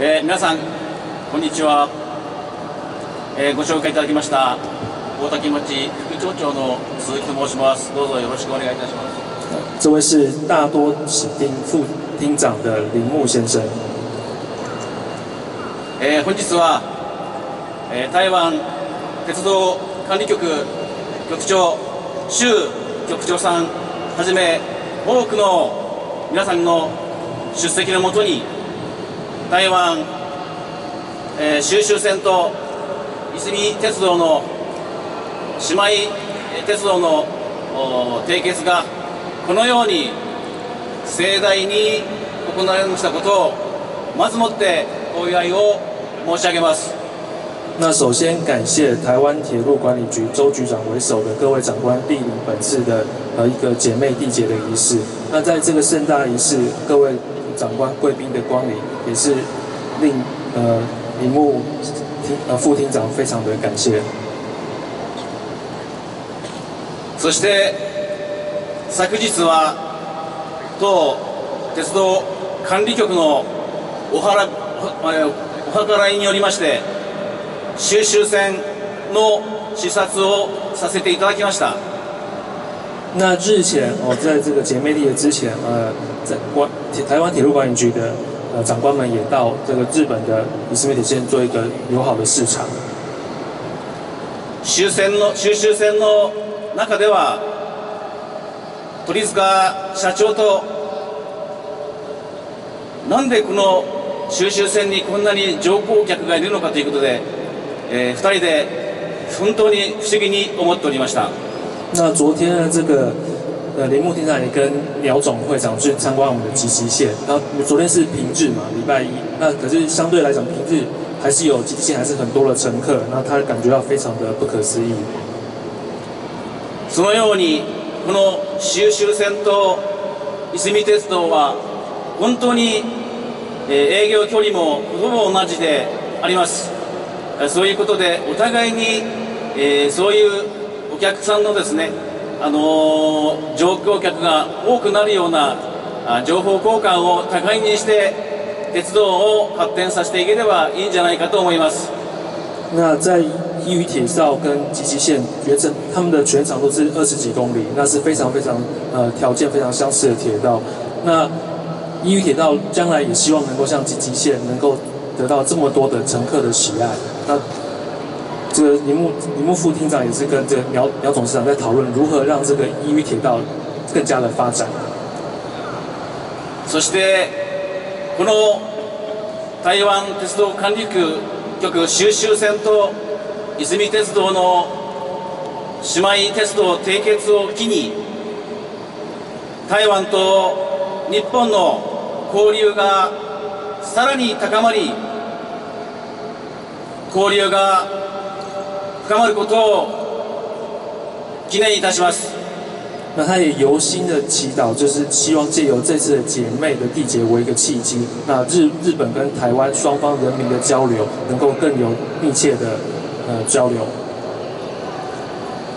えー、皆さんこんにちは、えー、ご紹介いただきました大滝町副町長の鈴木と申します。どうぞよろしくお願いいたします。这位是大多史厅副厅长的铃木先生。えー、本日は、えー、台湾鉄道管理局局長周局長さんはじめ多くの皆さんの出席のもとに台湾、えー、収集船といすみ鉄道の姉妹鉄道の締結がこのように盛大に行われましたことをまずもってお祝いを申し上げます。那首先感谢台湾铁路管理局周局长为首的各位长官莅临本次的呃一个姐妹缔结的仪式。那在这个盛大仪式，各位长官贵宾的光临，也是令呃铃木厅呃副厅长非常的感谢。そして昨日は当鉄道管理局のおはらお計らいによりまして収集船の視察をさせていただきました。那日前哦，在这个姐妹地的之前，呃，在关台湾铁路管理局的呃长官们也到这个日本的伊斯美铁线做一个友好的市场？終戦の収集船の中では鳥塚社長となんでこの収集船にこんなに乗降客がいるのかということで、えー、2人で本当に不思議に思っておりました。那昨天呢，这个呃铃木厅长也跟鸟总会长去参观我们的集集线。然后昨天是平日嘛，礼拜一。那可是相对来讲，平日还是有集集线，还是很多的乘客。那他感觉到非常的不可思议。そのようにこの収集船といすみ鉄道は本当に営業距離もほぼ同じでありますそういうことでお互いに、えー、そういうお客さんのですね、あのー、乗降客が多くなるような情報交換を互いにして鉄道を発展させていければいいんじゃないかと思います。那在义宇铁道跟吉吉线原程，他们的全长都是二十几公里，那是非常非常呃条件非常相似的铁道。那义宇铁道将来也希望能够像吉吉线能够得到这么多的乘客的喜爱。那这个铃木铃木副厅长也是跟这个苗苗董事长在讨论如何让这个义宇铁道更加的发展。そしてこの台湾鉄道管理局局収集船といすみ鉄道の姉妹鉄道締結を機に台湾と日本の交流がさらに高まり交流が深まることを記念いたします。那他也由心的祈祷，就是希望借由这次的姐妹的缔结为一个契机，那日日本跟台湾双方人民的交流能够更有密切的呃交流。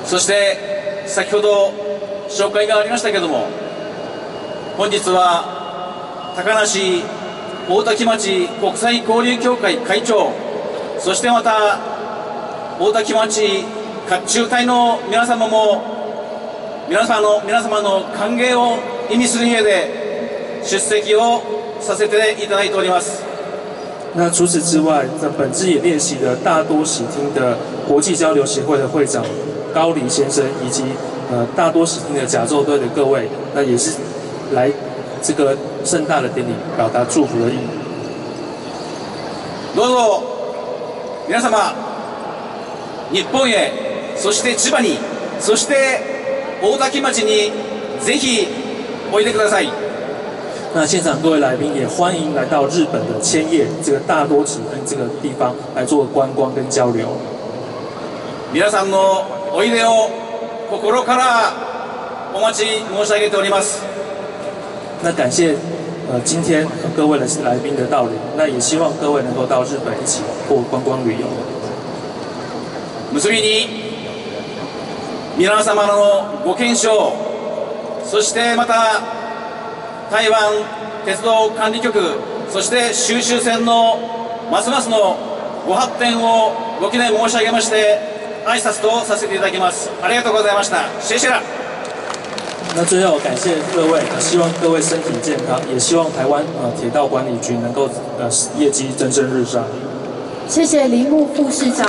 そして先ほど紹介がありましたけども、本日は高梨大滝町国際交流協会会長、そしてまた大滝町甲冑隊の皆様も皆様の皆様の歓迎を意味する上で出席をさせていただいております。那除此之外，在本次也列席了大多喜厅的国际交流协会的会长高黎先生，以及呃大多喜厅的甲胄队的各位，那也是来这个盛大的典礼表达祝福的意。どうぞ皆様日本へそして千葉にそして大滝町にぜひおいでください。那现场各位来宾也欢迎来到日本的千叶这个大多指跟这个地方来做观光跟交流。皆さんのおいでを心からお待ち申し上げております。那感谢呃今天各位的来宾的到临，那也希望各位能够到日本一起过观光旅游。結びに皆様のご健勝そしてまた台湾鉄道管理局そして収集船のますますのご発展をご記念申し上げまして挨拶とさせていただきますありがとうございました谢谢了那最后感谢各位，呃希望各位身体健康，也希望台湾呃铁道管理局能够呃业绩蒸蒸日上。谢谢林木副市长。